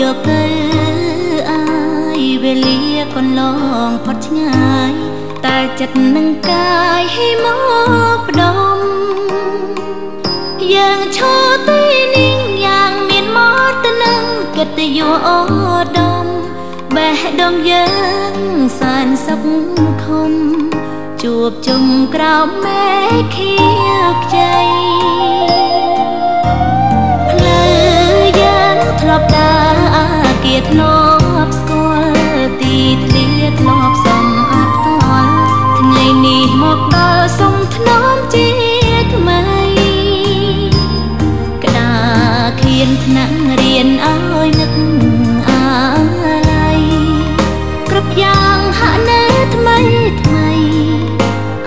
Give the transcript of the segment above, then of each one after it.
យកទៅអាយវេលាកន្លងផុតឆ្ងាយ តែចិត្តនឹងកាយឲ្យមកផ្ដុំយ៉ាងឈរទីនេះយ៉ាងមានមកទៅនឹងកិត្តិយសអូដមបេះដូងយើងសានសុខខំជួបជុំក្រោមមេឃាខ្ចី នមជាថ្មីក្តារខៀនថ្នាក់រៀនឲ្យនឹកអាឡ័យគ្រប់យ៉ាងហាក់នៅថ្មីថ្មី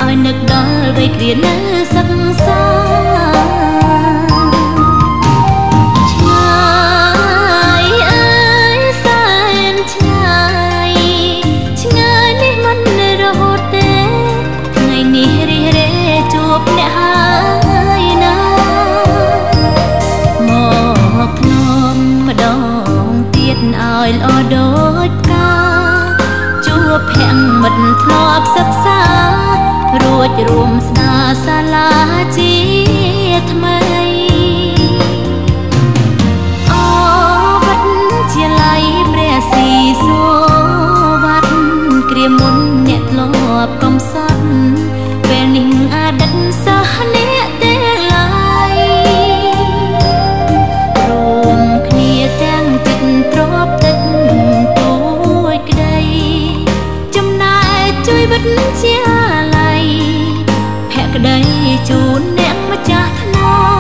ឲ្យនឹកដល់វ័យគ្រានៅសិក្សា ចរួមស្ដារសាលាជាថ្មីអូវត្តជាល័យព្រះស៊ីសូវត្តគ្រាមុនអ្នកធ្លាប់កំសត់ពេលនេះអតីតសា ជូនអ្នកម្ចាស់ថ្នា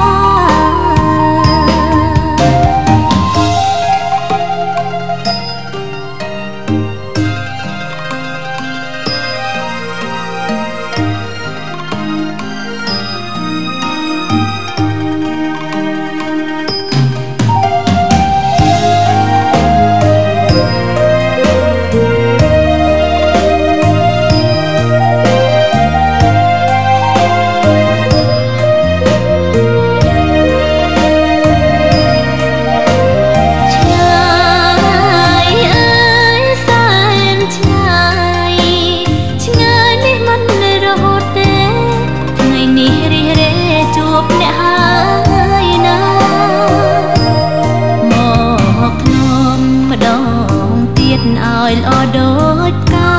ឲ្យល្អដូចផ្កា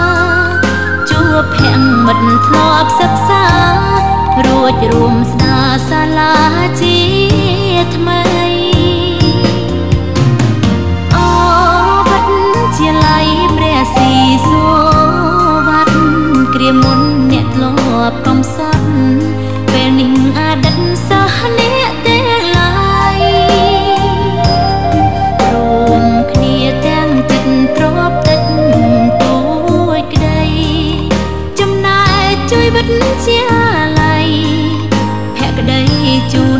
ជួបភ័ក្រមិត្តធ្លាប់សិក្សារួចរួមស្ដារសាលាជាថ្មីអូវត្តជាល័យព្រះស៊ីសូវត្តគ្រាមុនអ្នកធ្លាប់កំសត់ពេលនេះអតី ជួយវិតជាអាល័យភក្តីជូន